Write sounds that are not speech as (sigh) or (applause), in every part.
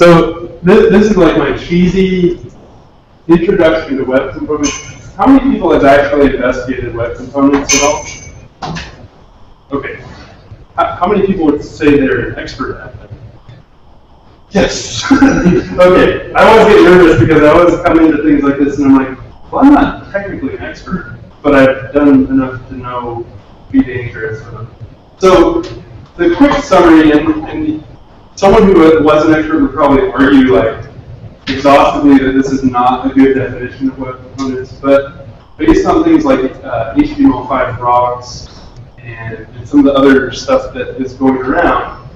So this, this is like my cheesy introduction to web components. How many people have actually investigated web components at all? Okay. How, how many people would say they're an expert at them? Yes. (laughs) okay. I always get nervous because I always come into things like this and I'm like, well, I'm not technically an expert, but I've done enough to know be dangerous. So the quick summary, and, and someone who was an expert would probably argue like exhaustively that this is not a good definition of web components, but based on things like uh, HTML5 rocks and, and, some of the other stuff that is going around,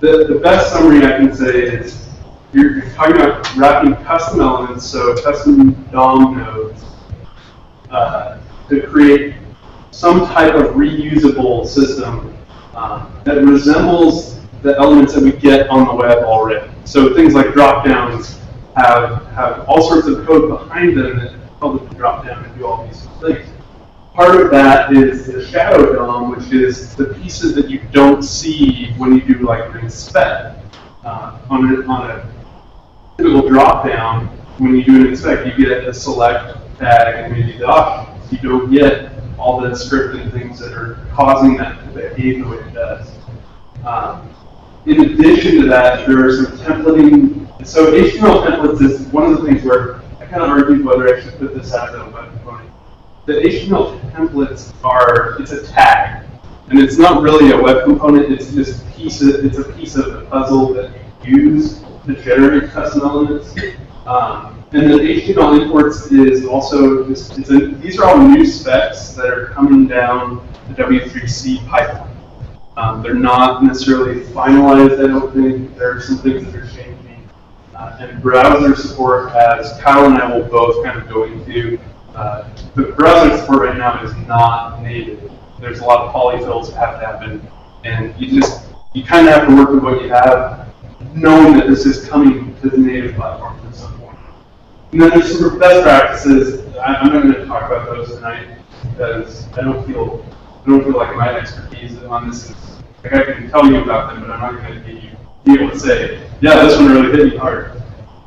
the, the best summary I can say is you're, you're talking about wrapping custom elements, so custom DOM nodes, uh, to create some type of reusable system um, that resembles the elements that we get on the web already. So things like drop downs have, have all sorts of code behind them that help them drop down and do all these things. Part of that is the shadow DOM, which is the pieces that you don't see when you do like an inspect. Uh, on, a, on a typical drop down, when you do an inspect, you get a select tag and maybe the options. You don't get all the scripting things that are causing that to behave the way it does. Um, in addition to that, there are some templating. So HTML templates is one of the things where I kind of argued whether I should put this as a web component. The HTML templates are, it's a tag. And it's not really a web component, it's just piece of, it's a piece of the puzzle that you use to generate custom elements. Um, and then HTML imports is also, a, these are all new specs that are coming down the W3C pipeline. Um, they're not necessarily finalized, I don't think. There are some things that are changing. Uh, and browser support, as Kyle and I will both kind of go into, uh, the browser support right now is not native. There's a lot of polyfills that have to happen. And you just, you kind of have to work with what you have, knowing that this is coming to the native platform at some point. And then there's some best practices. I'm not going to talk about those tonight because I don't feel Don't feel like my expertise on this is like I can tell you about them, but I'm not going to be, able to say, yeah, this one really hit me hard.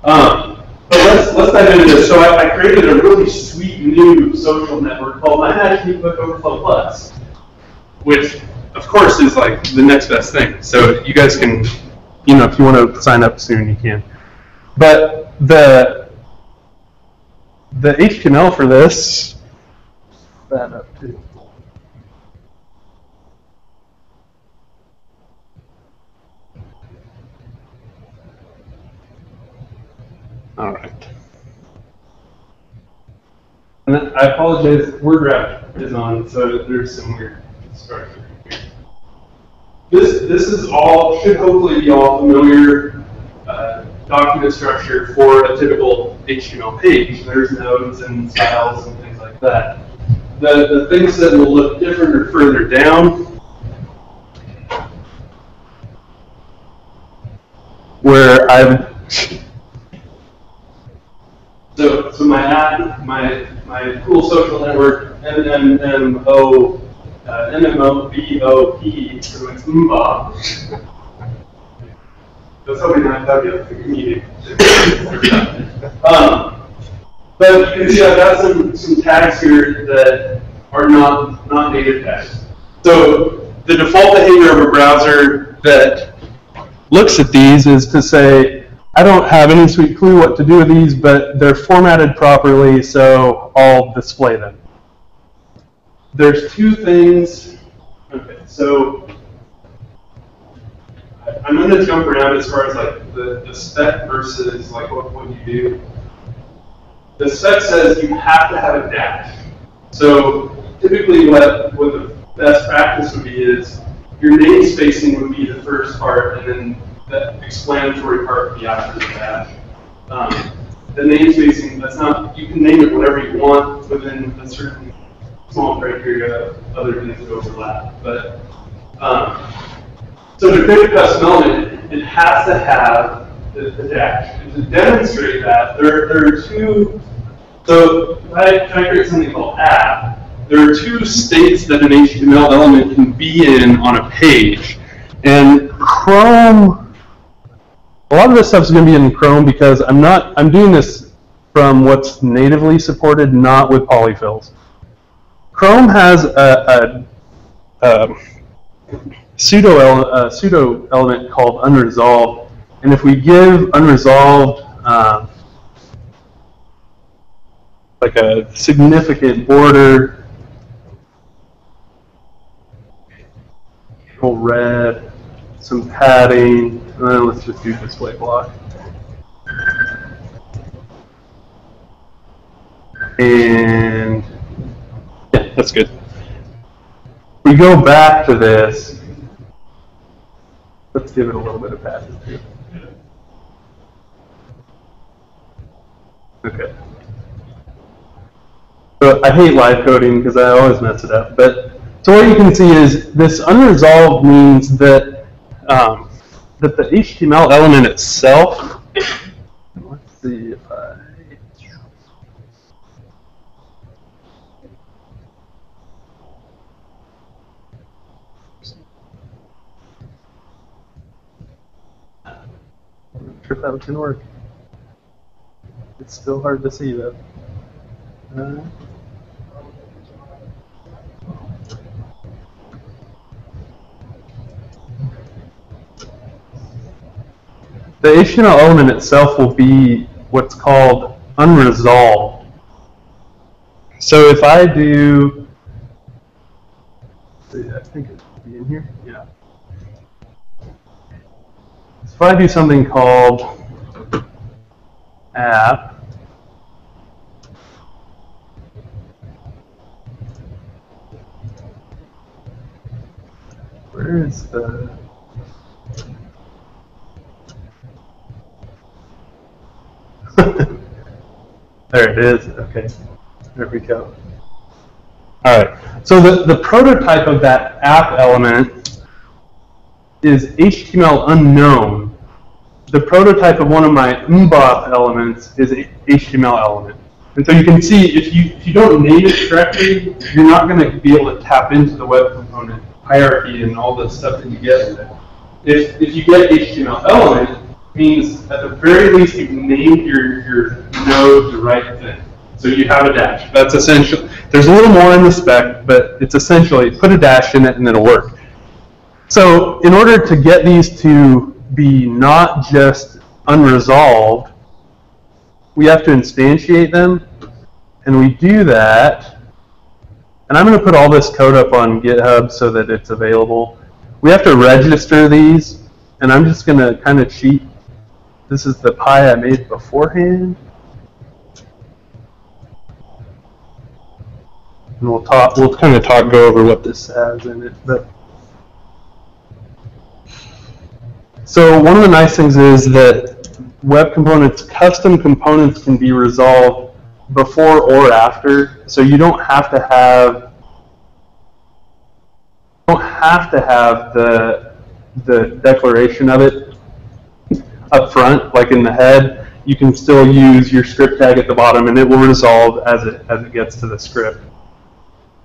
Um, but let's let's dive into this. So I, I, created a really sweet new social network called My Book Overflow Plus, which of course is like the next best thing. So you guys can, you know, if you want to sign up soon, you can. But the the HTML for this that up too. All right. And I apologize, word wrap is on, so there's some weird structure here. This, this is all, should hopefully be all familiar uh, document structure for a typical HTML page. There's nodes and styles and things like that. The, the things that will look different are further down. Where I've so, so my ad, my my cool social network, MMMO, so it's MBOP. That's how we the um, but you can see I've got some, some tags here that are not, not native tags. So the default behavior of a browser that looks at these is to say, I don't have any sweet clue what to do with these, but they're formatted properly, so I'll display them. There's two things. Okay, so I'm going to jump around as far as like the, the spec versus like what, what you do. The spec says you have to have a dash. So typically what, what the best practice would be is your name spacing would be the first part, and then the explanatory part of the after dash. Um, the name spacing, that's not, you can name it whatever you want within a certain small criteria, of other things that overlap. But um, so to create a custom element, it has to have the, the dash. And to demonstrate that, there, there are two, so if I, if I create something called app, there are two states that an HTML element can be in on a page. And Chrome a lot of this stuff is going to be in Chrome because I'm not, I'm doing this from what's natively supported, not with polyfills. Chrome has a, a, a pseudo, ele- a pseudo element called unresolved, and if we give unresolved um, like a significant border, red, some padding, and then let's just do display block. And yeah, that's good. We go back to this. Let's give it a little bit of padding too. Okay. So I hate live coding because I always mess it up. But so what you can see is this unresolved means that um, that the HTML element itself. Let's see if I. I'm not sure if that gonna work. It's still hard to see though. Uh, the HTML element itself will be what's called unresolved. So if I do, I think it should be in here. Yeah. So if I do something called app, where is the (laughs) there it is. Okay. There we go. All right. So the, the prototype of that app element is HTML unknown. The prototype of one of my MBOP elements is HTML element. And so you can see if you, if you don't name it correctly, you're not going to be able to tap into the web component hierarchy and all the stuff that you get with it. If, if you get HTML element, means at the very least you've named your, your node the right thing. So you have a dash. That's essential. There's a little more in the spec, but it's essentially put a dash in it and it'll work. So in order to get these to be not just unresolved, we have to instantiate them. And we do that. And I'm going to put all this code up on GitHub so that it's available. We have to register these. And I'm just going to kind of cheat this is the pie I made beforehand. And we'll talk, we'll kind of talk, go over what this has in it. But So one of the nice things is that web components, custom components can be resolved before or after. So you don't have to have don't have to have the the declaration of it up front, like in the head, you can still use your script tag at the bottom and it will resolve as it, as it gets to the script.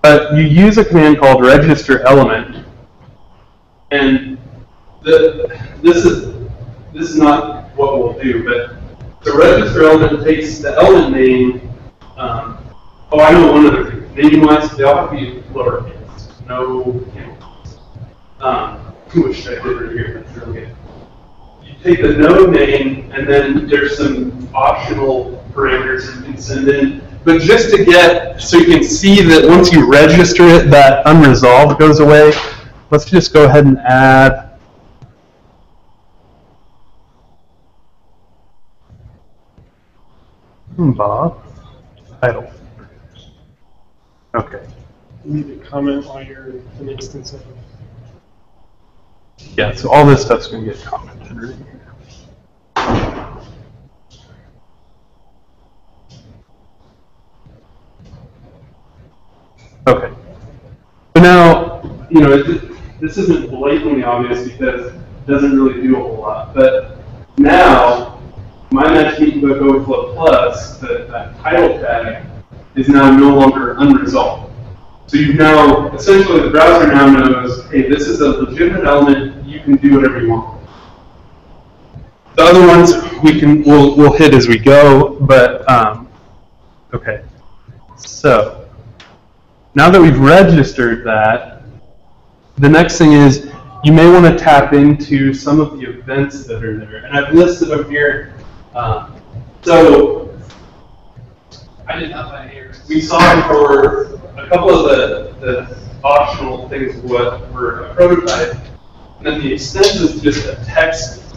But you use a command called register element, and the, this is this is not what we'll do, but the register element takes the element name. Um, oh, I know one other thing. Name-wise, they all have to be lowercase, no. Um, which I did right here. That's really good take the node name, and then there's some optional parameters you can send in. But just to get, so you can see that once you register it, that unresolved goes away. Let's just go ahead and add hmm, Bob. Title. Okay. Need to comment while you're an instance of yeah, so all this stuff's going to get commented right here. Okay. So know, this isn't blatantly obvious because it doesn't really do a whole lot. But now, my Matchmaking Book Overflow Plus, the, that title tag, is now no longer unresolved. So you now, essentially the browser now knows, hey, this is a legitimate element, you can do whatever you want. The other ones we can we'll we'll hit as we go, but um, okay. So now that we've registered that, the next thing is you may want to tap into some of the events that are there, and I've listed them here. Um, so I didn't have that here. We saw for a couple of the, the optional things what were a prototype, and then the extend is just a text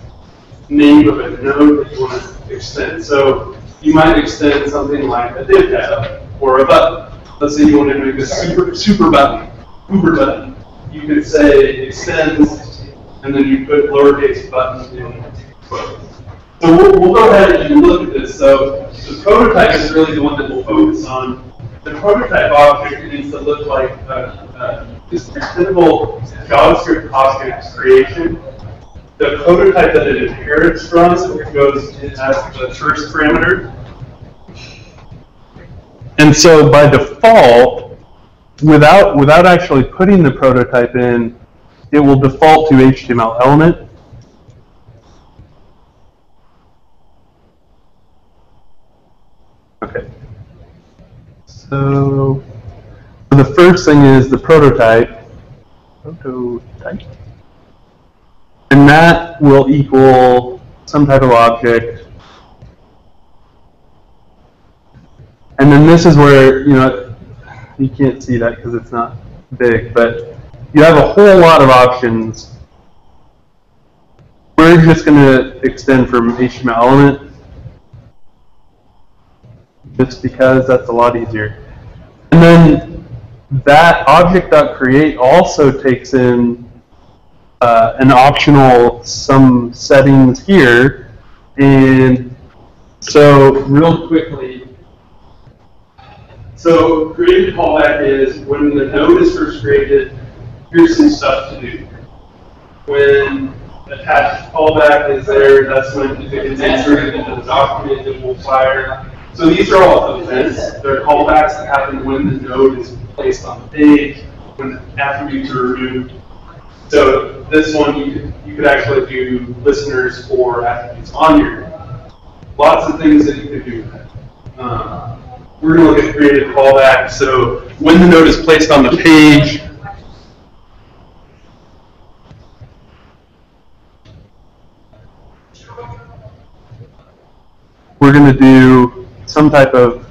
name of a node that you want to extend. So you might extend something like a div tab or a button. Let's say you want to make a super super button, Uber button. You could say extends, and then you put lowercase button in quotes. So we'll, we'll go ahead and look at this. So the prototype is really the one that we'll focus on. The prototype object needs to look like a, a, just a typical JavaScript object creation. The prototype that it inherits from so it goes as the first parameter. And so by default, without without actually putting the prototype in, it will default to HTML element. Okay. So the first thing is the prototype. Prototype. And that will equal some type of object. And then this is where, you know, you can't see that because it's not big, but you have a whole lot of options. We're just going to extend from HTML element just because that's a lot easier. And then that object.create also takes in uh, an optional some settings here. And so real quickly, so created callback is when the node is first created, here's some stuff to do. When attached callback is there, that's when if it's inserted into the document, it will fire. So these are all events. They're callbacks that happen when the node is placed on the page, when the attributes are removed. So this one, you could, you could actually do listeners for attributes on your. Lots of things that you could do. with Um, we're going to look at created callback. So when the node is placed on the page, we're going to do some type of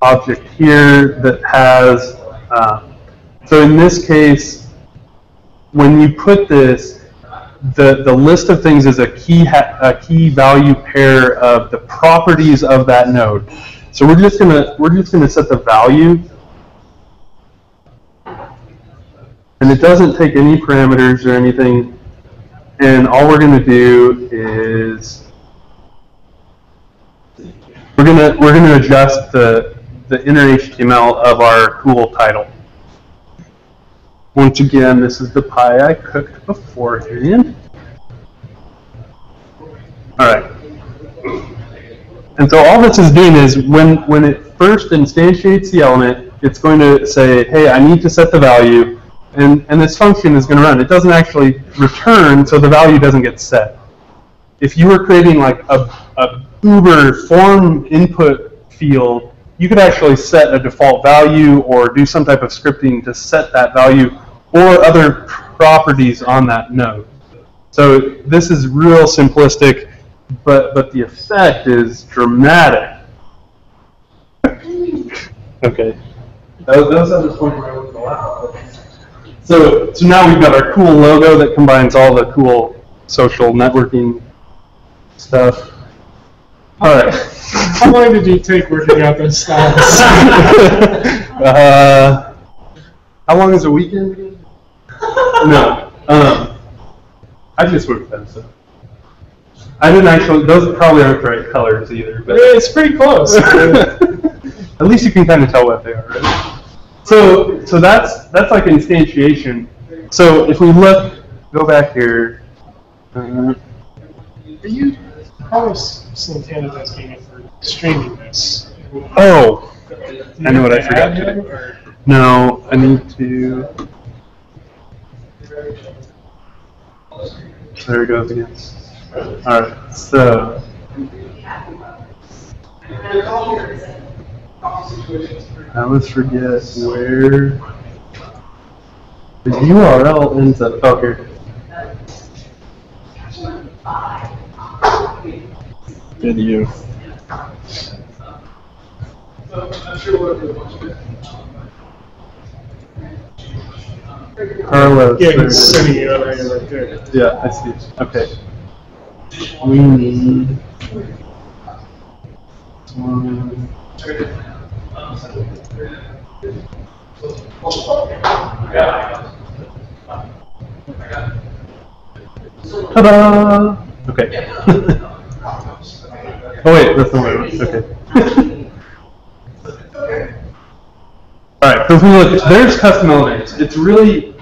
object here that has, uh, so in this case, when you put this, the, the list of things is a key, a key value pair of the properties of that node. So we're just gonna we're just gonna set the value, and it doesn't take any parameters or anything. And all we're gonna do is we're gonna we're gonna adjust the the inner HTML of our cool title. Once again, this is the pie I cooked beforehand. All right. And so all this is doing is when, when it first instantiates the element, it's going to say, hey, I need to set the value, and, and this function is going to run. It doesn't actually return, so the value doesn't get set. If you were creating like a, a Uber form input field, you could actually set a default value or do some type of scripting to set that value or other properties on that node. So this is real simplistic but but the effect is dramatic. okay, that was, that was at the point where I was allowed. So so now we've got our cool logo that combines all the cool social networking stuff. All right. How long did you take working out those styles? (laughs) uh, how long is a weekend? again? No. Um, I just worked fast. I didn't actually. Those probably aren't the right colors either. But it's pretty close. (laughs) at least you can kind of tell what they are, right? So, so that's that's like instantiation. So if we look, go back here. Uh, Are you probably Santana asking it for streaming this? oh, I know what I forgot to do. no, I need to. There it goes again. Alright, so I always forget where the URL ends up. Oh, here. Video. Carlos. Yeah, there it it's sending you out right there. Yeah, I see. Okay. We need. one. Ta-da! Okay. (laughs) oh wait, that's the one. Okay. All right. So if we look, there's custom elements. It's really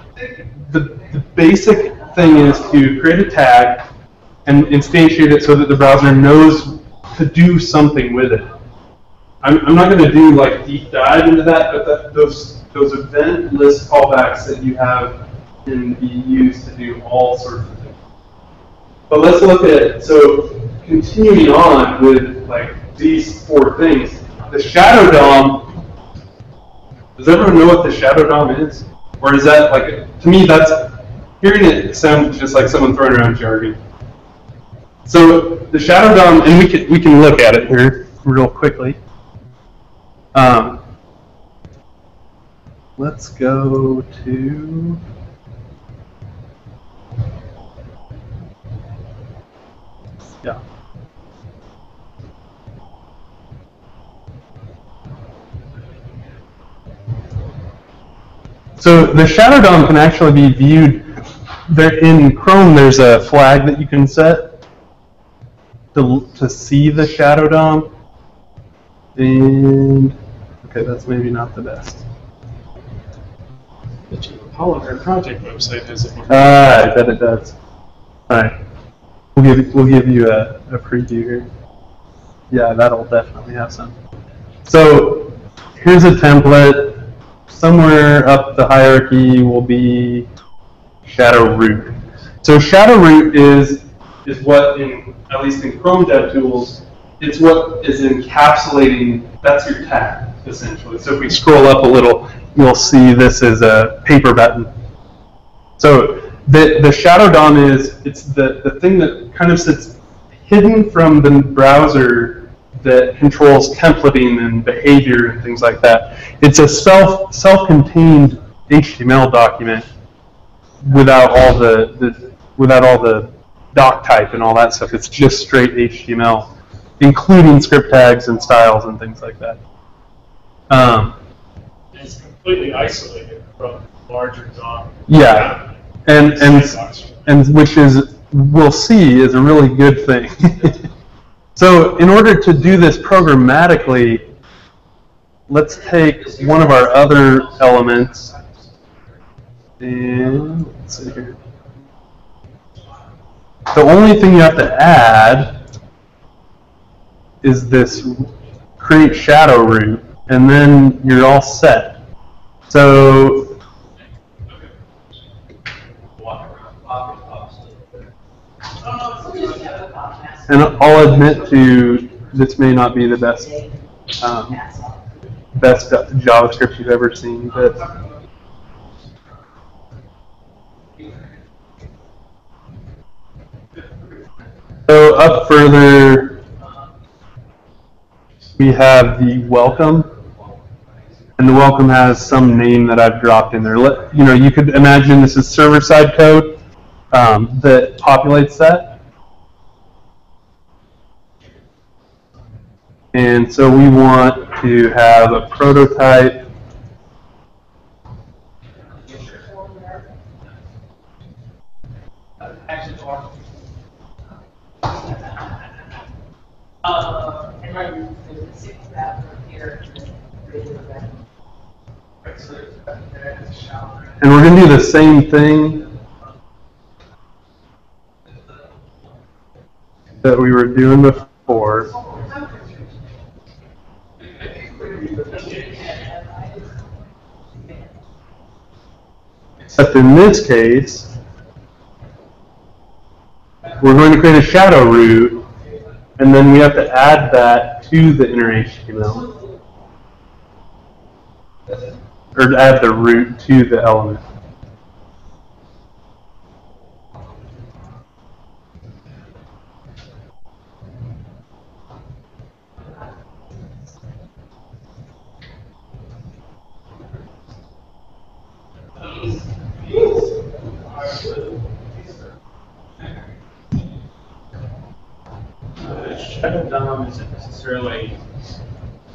the, the basic thing is to create a tag and instantiate it so that the browser knows to do something with it. I'm, I'm not going to do like deep dive into that, but that, those those event list callbacks that you have can be used to do all sorts of things. But let's look at so continuing on with like these four things. The shadow DOM. Does everyone know what the shadow DOM is, or is that like to me that's hearing it sounds just like someone throwing around jargon. So the shadow DOM, and we can we can look at it here real quickly. Um, let's go to. So the shadow DOM can actually be viewed there in Chrome. There's a flag that you can set to to see the shadow DOM. And okay, that's maybe not the best. The our project website has it. Ah, I bet it does. All right, we'll give we'll give you a, a preview here. Yeah, that'll definitely have some. So here's a template. Somewhere up the hierarchy will be shadow root. So shadow root is is what in at least in Chrome DevTools, it's what is encapsulating. That's your tag essentially. So if we scroll up a little, you'll see this is a paper button. So the the shadow DOM is it's the, the thing that kind of sits hidden from the browser that controls templating and behavior and things like that. It's a self self-contained HTML document without all the, the without all the doc type and all that stuff. It's just straight HTML, including script tags and styles and things like that. Um, It's completely isolated from larger DOM. Yeah. and and and which is we'll see is a really good thing. (laughs) so in order to do this programmatically, let's take one of our other elements and let's see here. The only thing you have to add is this create shadow root, and then you're all set. So And I'll admit to this may not be the best um, best JavaScript you've ever seen, but so up further we have the welcome, and the welcome has some name that I've dropped in there. Let, you know, you could imagine this is server-side code um, that populates that. And so we want to have a prototype. And we're going to do the same thing that we were doing before. Except in this case, we're going to create a shadow root, and then we have to add that to the inner HTML. Or add the root to the element. Shadow DOM isn't necessarily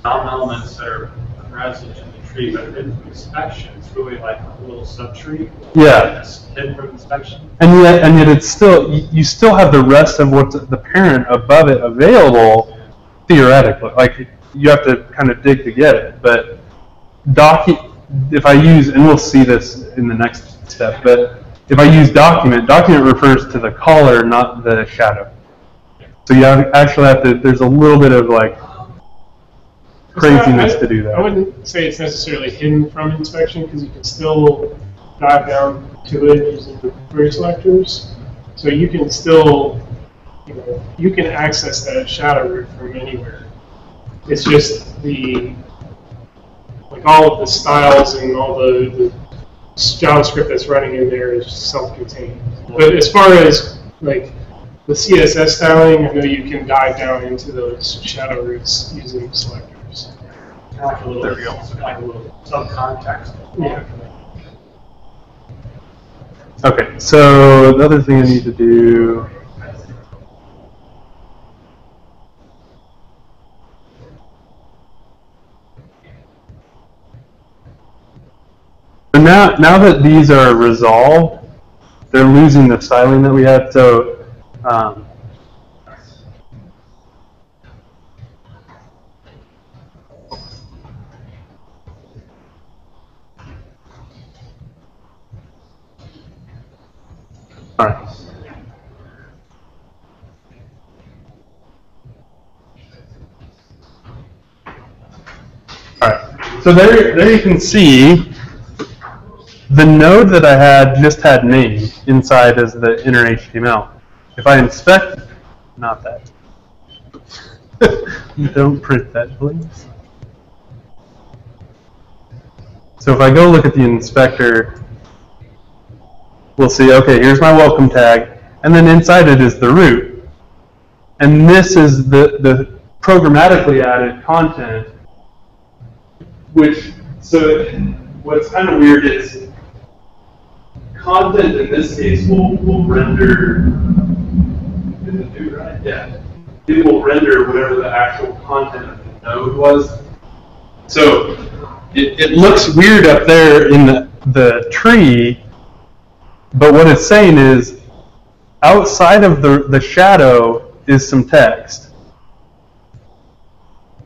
DOM elements that are present in the tree, but in inspection, it's really like a little subtree. Yeah. Hidden from inspection. And yet, and yet it's still, you you still have the rest of what's the parent above it available theoretically. Like, you have to kind of dig to get it, but docu, if I use, and we'll see this in the next step, but if I use document, document refers to the caller, not the shadow. So you have, actually have to, there's a little bit of like craziness I- to do that. I wouldn't say it's necessarily hidden from inspection because you can still dive down to it using the query selectors. So you can still, you know, you can access that shadow root from anywhere. It's just the, like all of the styles and all the, the JavaScript that's running in there is self-contained. But as far as like the CSS styling, I know you can dive down into those shadow roots using selectors. Kind like a little, There we go. kind of like a little subcontext. Yeah. Okay, so another thing I need to do. So now, now that these are resolved, they're losing the styling that we had. So, um, all right. All right. So there, there you can see the node that I had just had name inside as the inner HTML. If I inspect, not that. (laughs) Don't print that, please. So if I go look at the inspector, we'll see, okay, here's my welcome tag, and then inside it is the root. And this is the, the programmatically added content, which, so what's kind of weird is content in this case will, will render, do right? Yeah. It will render whatever the actual content of the node was. So it, it looks weird up there in the, the tree, but what it's saying is outside of the, the shadow is some text.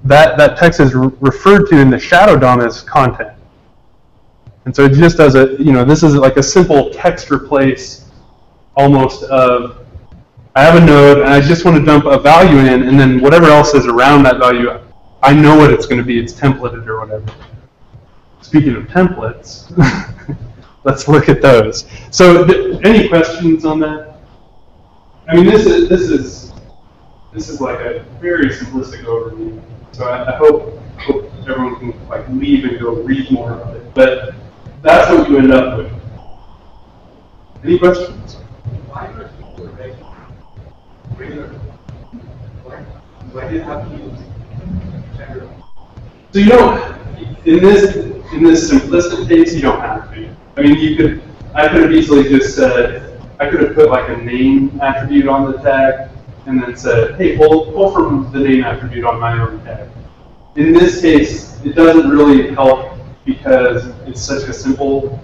That, that text is re- referred to in the shadow DOM as content. And so it just does a, you know, this is like a simple text replace almost of, I have a node and I just want to dump a value in and then whatever else is around that value, I know what it's going to be, it's templated or whatever. Speaking of templates, (laughs) let's look at those. So th- any questions on that? I mean, this is, this is, this is like a very simplistic overview. So I, I hope, hope everyone can like leave and go read more of it. But that's what you end up with. Any questions? So you don't, in this, in this simplistic case, you don't have to. I mean, you could, I could have easily just said, I could have put like a name attribute on the tag and then said, hey, pull, pull from the name attribute on my own tag. In this case, it doesn't really help because it's such a simple,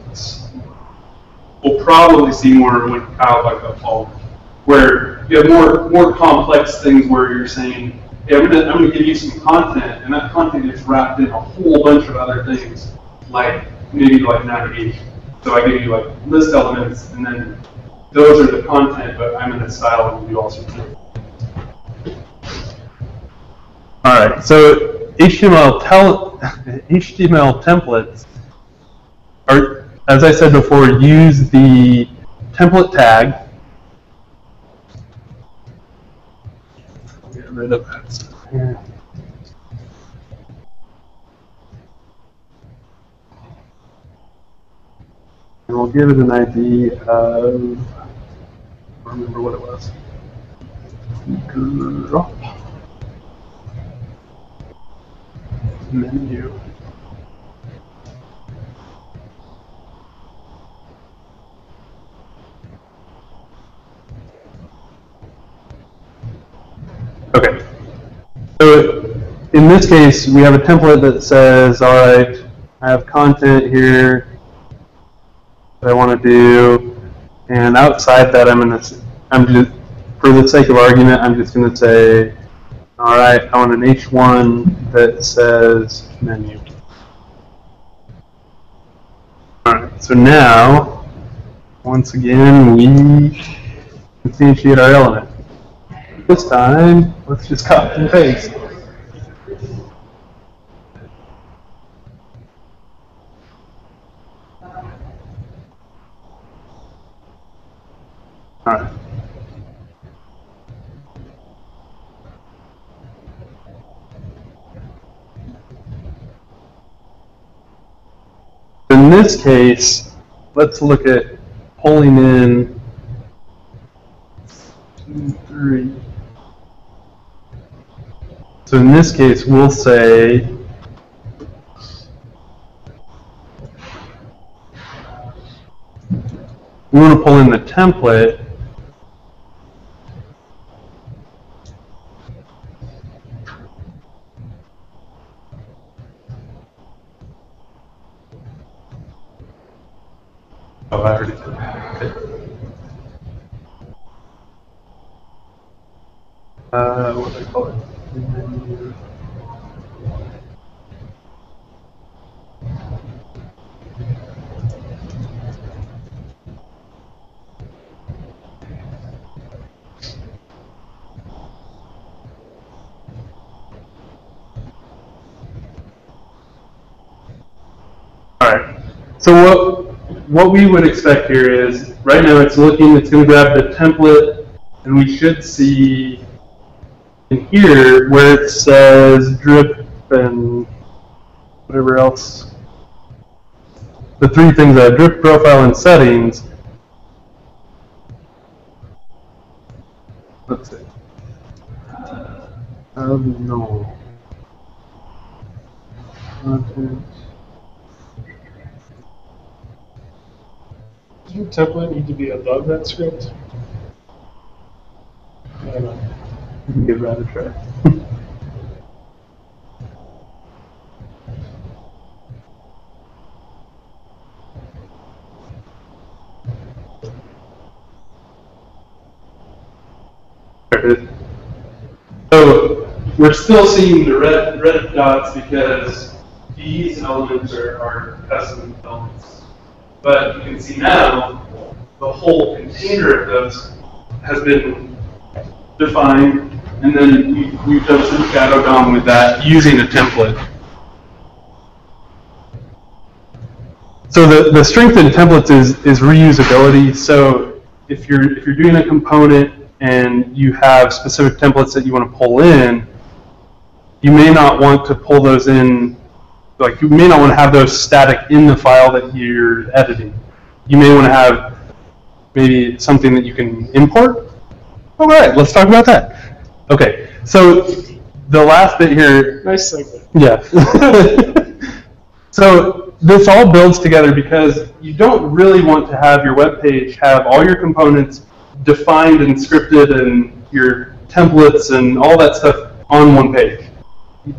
we'll probably see more when Kyle like about fall, where you have more, more complex things where you're saying, hey, I'm gonna, give you some content, and that content gets wrapped in a whole bunch of other things, like maybe like navigation. So I give you like list elements, and then those are the content, but I'm gonna style and do all sorts of things. All right, so HTML tel- (laughs) HTML templates are, as I said before, use the template tag rid of that here. And we'll give it an ID of, I don't remember what it was. Drop. Menu. Okay. So in this case, we have a template that says, all right, I have content here that I want to do, and outside that, I'm gonna, I'm just, for the sake of argument, I'm just gonna say, all right, I want an H1 that says menu. All right, so now, once again, we instantiate our element. This time, let's just copy and paste. Alright. In this case, let's look at pulling in two, three. So in this case, we'll say we want to pull in the template. Oh, I already did. Okay. Uh, what do I call it? Alright, so what, what we would expect here is, right now it's looking, it's gonna grab the template, and we should see here where it says drip and whatever else. The three things that drip profile and settings. Let's see. Um, no. Content. Does your template need to be above that script? I don't know. Give that a try. So we're still seeing the red red dots because these elements are, are custom elements. But you can see now the whole container of those has been defined, and then we've done some shadow DOM with that using a template. So the, the strength in templates is, is reusability. So if you're, if you're doing a component and you have specific templates that you want to pull in, you may not want to pull those in, like you may not want to have those static in the file that you're editing. You may want to have maybe something that you can import. All right, let's talk about that. Okay, so the last bit here Nice segue. yeah. (laughs) so this all builds together because you don't really want to have your web page have all your components defined and scripted and your templates and all that stuff on one page.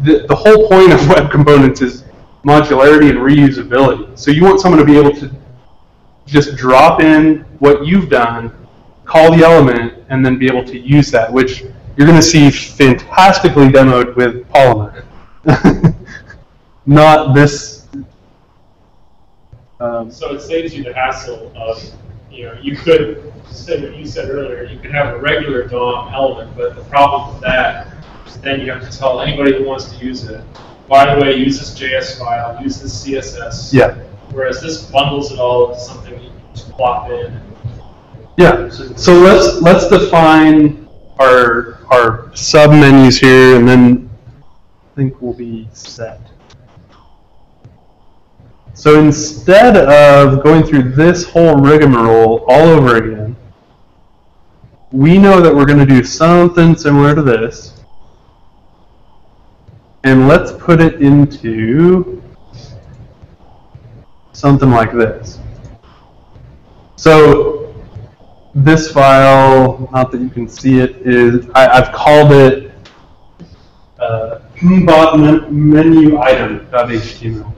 The, the whole point of (laughs) web components is modularity and reusability. So you want someone to be able to just drop in what you've done, call the element, and then be able to use that, which you're going to see fantastically demoed with Polymer. (laughs) Not this. Um, So it saves you the hassle of, you know, you could, say what you said earlier, you could have a regular DOM element, but the problem with that is then you have to tell anybody who wants to use it, by the way, use this JS file, use this CSS. yeah, Whereas this bundles it all into something you can just plop in. yeah. So let's let's define our, our sub menus here, and then I think we'll be set. So instead of going through this whole rigmarole all over again, we know that we're going to do something similar to this. And let's put it into something like this. So this file, not that you can see it, is I, I've called it uh, menu item.html.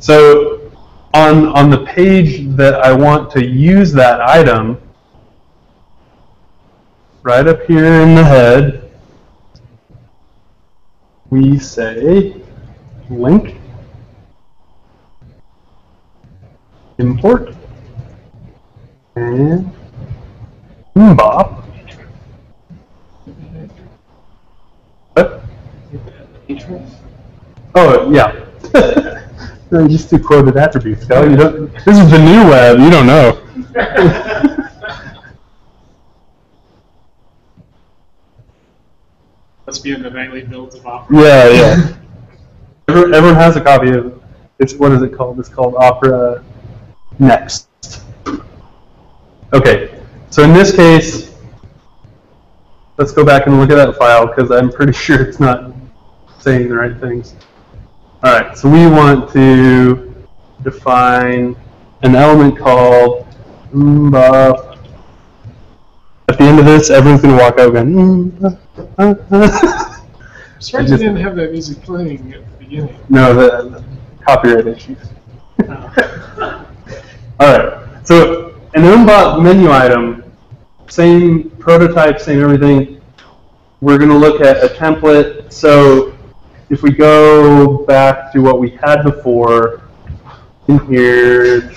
So on on the page that I want to use that item, right up here in the head, we say link import and mbop. What? Eh? Oh, yeah. (laughs) No, just do quoted attributes, Kelly. You don't, this is the new web, you don't know. (laughs) Must be in the nightly builds of Opera. Yeah, yeah. (laughs) Everyone, everyone has a copy of it's what is it called? It's called Opera Next. Okay, so in this case, let's go back and look at that file because I'm pretty (laughs) sure it's not saying the right things. All right, so we want to define an element called mbop. At the end of this, everyone's gonna walk out going. I'm (laughs) surprised you didn't have that music playing at the beginning. No, the, the copyright issues. Oh. (laughs) All right. So an unbought menu item, same prototype, same everything. We're going to look at a template. So if we go back to what we had before, in here,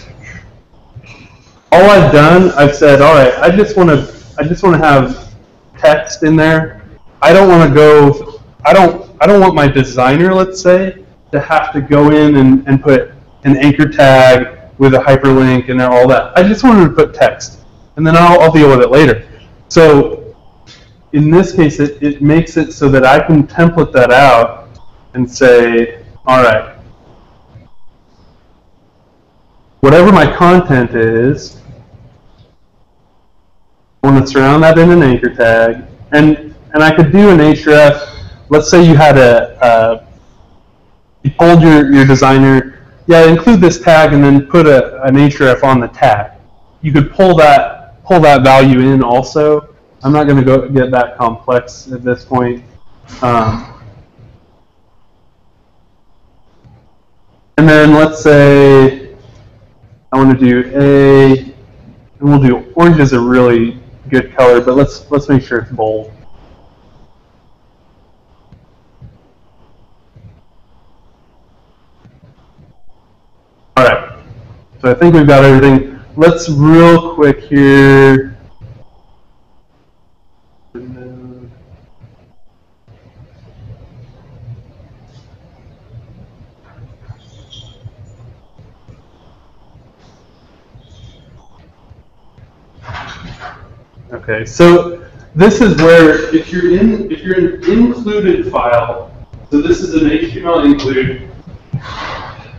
all I've done, I've said, all right, I just want to, I just want to have text in there. I don't want to go, I don't, I don't want my designer, let's say, to have to go in and, and put an anchor tag with a hyperlink and all that. I just wanted to put text, and then I'll, I'll deal with it later. So in this case, it, it makes it so that I can template that out and say, all right, whatever my content is, I want to surround that in an anchor tag, and and I could do an href. Let's say you had a, a you told your, your designer, yeah, include this tag and then put a, an href on the tag. You could pull that pull that value in also. I'm not going to go get that complex at this point. Um, and then let's say I want to do a, and we'll do orange is a really good color, but let's let's make sure it's bold. All right. So I think we've got everything. Let's real quick here. Okay, so this is where if you're in if you're an included file, so this is an HTML include.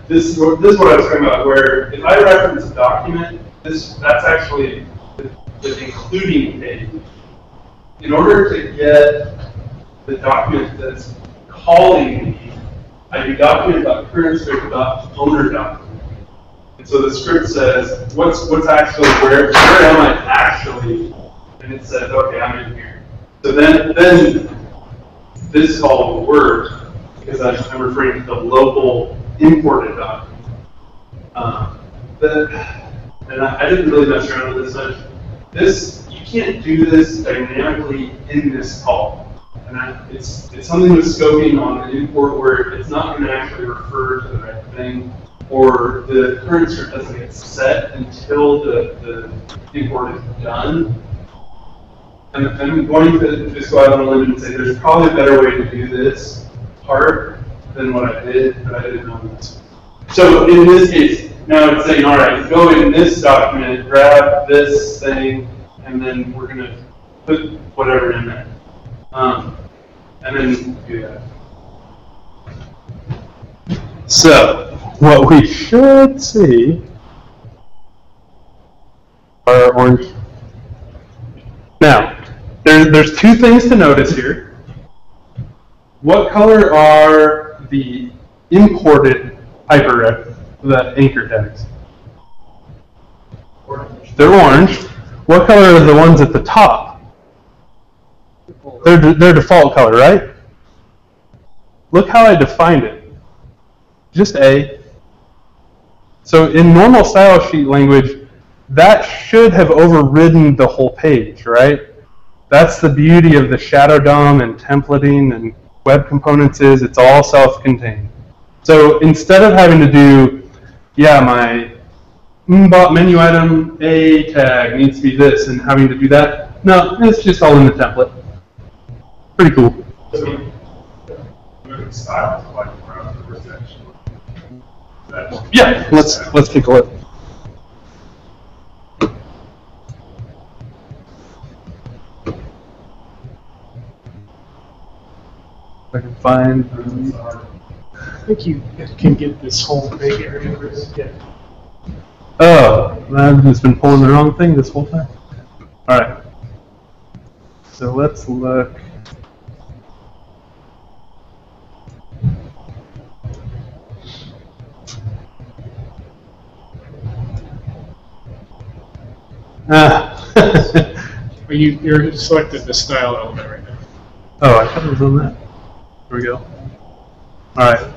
This is what, this is what I was talking about. Where if I reference a document, this that's actually the, the including page. In order to get the document that's calling me, I do document.currentscript.owner document. And so the script says, what's what's actually where where am I actually? And it says, okay, I'm in here. So then then this call will work because I'm, I'm referring to the local imported document. Um, the, and I, I didn't really mess around with this much. This you can't do this dynamically in this call. And it's it's something with scoping on the import where it's not going to actually refer to the right thing, or the current script doesn't get set until the, the import is done. And I'm going to just go out on a limb and say there's probably a better way to do this part than what I did, but I didn't know this. So in this case, now it's saying, all right, go in this document, grab this thing, and then we're going to put whatever in there. Um, and then do that. So, what we should see are orange. Now, there, there's two things to notice here. What color are the imported hyperref, the anchor tags? They're orange. What color are the ones at the top? They're their default color, right? Look how I defined it. Just A. So in normal style sheet language, that should have overridden the whole page, right? That's the beauty of the Shadow DOM and templating and web components is it's all self-contained. So instead of having to do, yeah, my mbot menu item A tag needs to be this and having to do that, no, it's just all in the template. Pretty cool. Look at style, like around the section. That- Yeah, let's let's take a look. I can find. I think you can get this whole big area it. Oh, I've just been pulling the wrong thing this whole time. All right. So let's look. Ah. (laughs) You, you're selected the style element right now. oh, I thought it was on that. There we go. All right.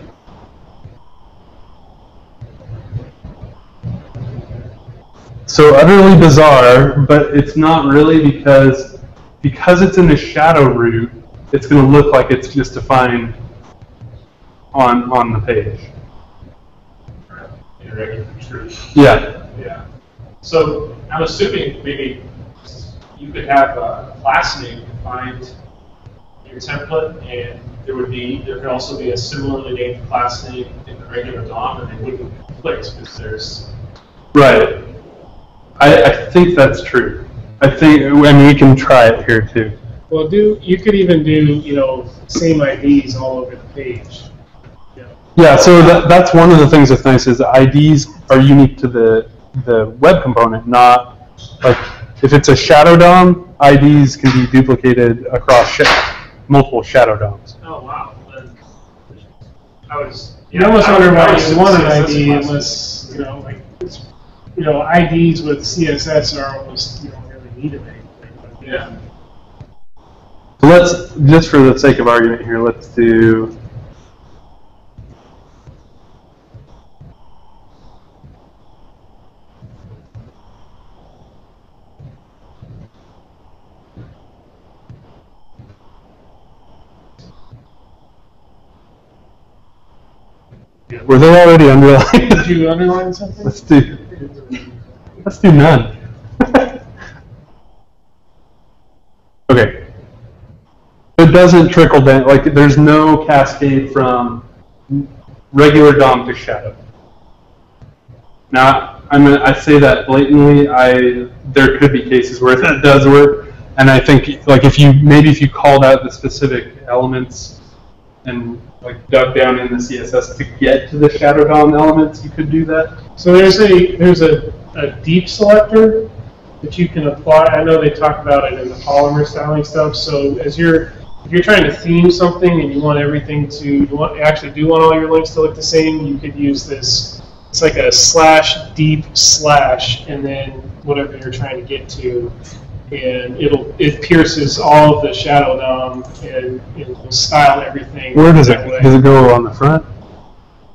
So utterly bizarre, but it's not really because because it's in the shadow root, it's going to look like it's just defined on on the page. Yeah. Yeah. So I'm assuming maybe you could have a class name defined in your template, and there would be there could also be a similarly named class name in the regular DOM, and they wouldn't conflict because there's Right. I, I think that's true. I think, and we can try it here too. Well, do, you could even do, you know, same IDs all over the page. Yeah. Yeah, so that, that's one of the things that's nice is IDs are unique to the the web component, not like if it's a shadow DOM, IDs can be duplicated across sh- multiple shadow DOMs. oh wow. Then I was You almost I wonder would why probably you want an ID unless, you know, like, you know, IDs with CSS are almost, you don't really need them anything. but- Yeah. So let's just for the sake of argument here, let's do. Were they already underlined? Did you underline something? Let's do. Let's do none. (laughs) okay. It doesn't trickle down, like, there's no cascade from regular DOM to shadow. Now, I'm gonna, I say that blatantly, I, there could be cases where that does work, and I think, like, if you, maybe if you called out the specific elements and, like, dug down in the CSS to get to the shadow DOM elements, you could do that. So there's a, there's a, a deep selector that you can apply. I know they talk about it in the polymer styling stuff. So as you're, if you're trying to theme something and you want everything to, you want, you actually do want all your links to look the same, you could use this. It's like a slash deep slash and then whatever you're trying to get to. And it'll, it pierces all of the shadow DOM and it'll style everything. Where does it, way. does it go on the front?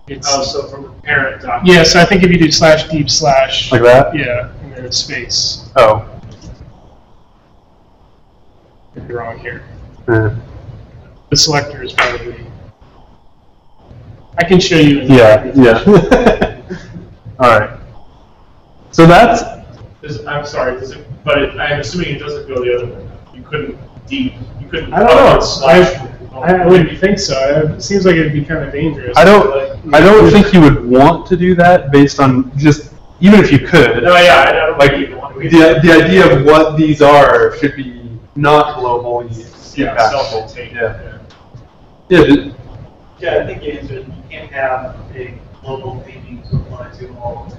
It's, Oh, so from the parent document. Yes, I think if you do slash deep slash. Like that? Yeah, and then it's space. Oh. If you're wrong here. The selector is probably. I can show you. in the Yeah, yeah. (laughs) All right. So that's, Does, I'm sorry, does it, but it, I'm assuming it doesn't go the other way. You couldn't deep, you couldn't. I don't know. slash- I, I wouldn't think so. It seems like it'd be kind of dangerous. I don't, Like, I don't think you would want to do that based on just, even if you could. No, yeah, I I don't Like, think you want to. the, the idea of what these are should be not globally Yeah, impactful. self-contained. Yeah. Yeah, th- Yeah, I think you answered, you can't have a global theming to apply to all.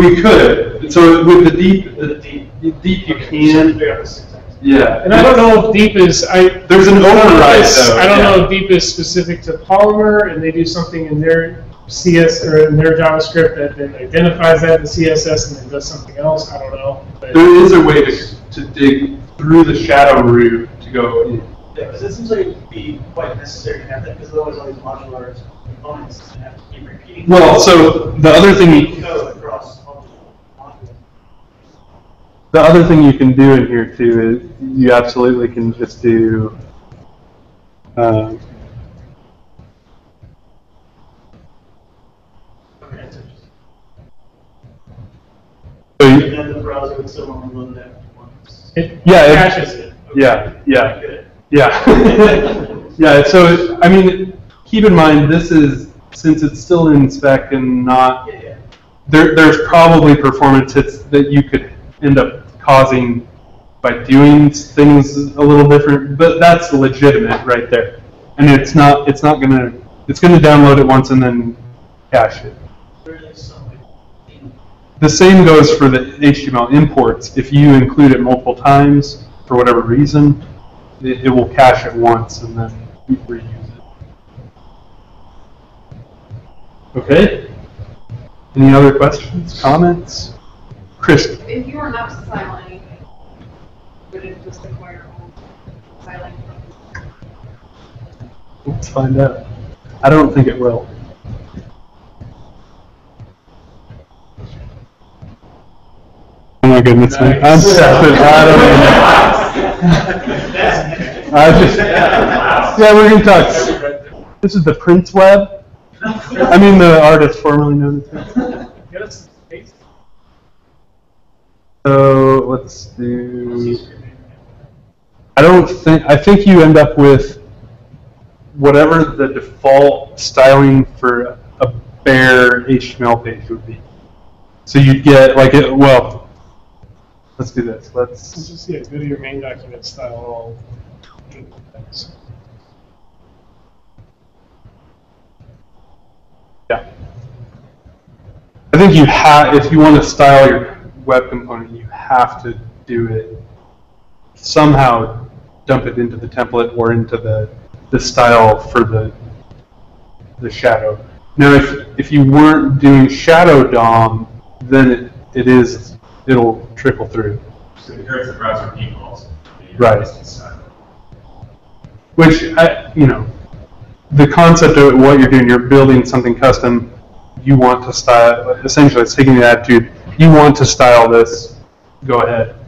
We could, so with the deep, The deep, the deep. deep you Okay, can, figure out the syntax. yeah. And I don't know if deep is, I. There's an override though. I don't yeah. know if deep is specific to Polymer and they do something in their CS or in their JavaScript that then identifies that in CSS and then does something else. I don't know. But There is a way to, to dig through the shadow root to go in. Yeah, because it seems like it'd be quite necessary to have that, because otherwise all these modular components have to keep repeating. Well, so the other thing, you- Code across multiple modules. The other thing you can do in here too is you absolutely can just do, uh, Okay, that's interesting. so you- then the browser would still only load that once. it yeah, it- it. Okay. yeah, yeah. Yeah. (laughs) yeah, so, I mean, keep in mind, this is, since it's still in spec and not, there, there's probably performance hits that you could end up causing by doing things a little different, but that's legitimate right there. And it's not, it's not gonna, it's gonna download it once and then cache it. The same goes for the HTML imports. If you include it multiple times, for whatever reason, it, it will cache it once and then reuse it. Okay? Any other questions, comments? Chris? If you were not to style anything, would it just acquire all styling? Let's find out. I don't think it will. Oh my goodness, man. I'm stepping (laughs) out of it. I just, yeah, we're gonna talk. This is the Prince Web. I mean, the artist formerly known as Prince. Get us some space. So let's do. I don't think. I think you end up with whatever the default styling for a bare HTML page would be. So you'd get like it. Well, let's do this. Let's Let's. just, yeah, go to your main document style all. Yeah. I think you have. If you want to style your web component, you have to do it somehow. Dump it into the template or into the the style for the the shadow. Now, if if you weren't doing shadow DOM, then it, it is it'll trickle through. So here's the browser defaults. Right. Which I, you know, the concept of what you're doing, you're building something custom. You want to style. Essentially, it's taking the attitude. You want to style this. Go ahead.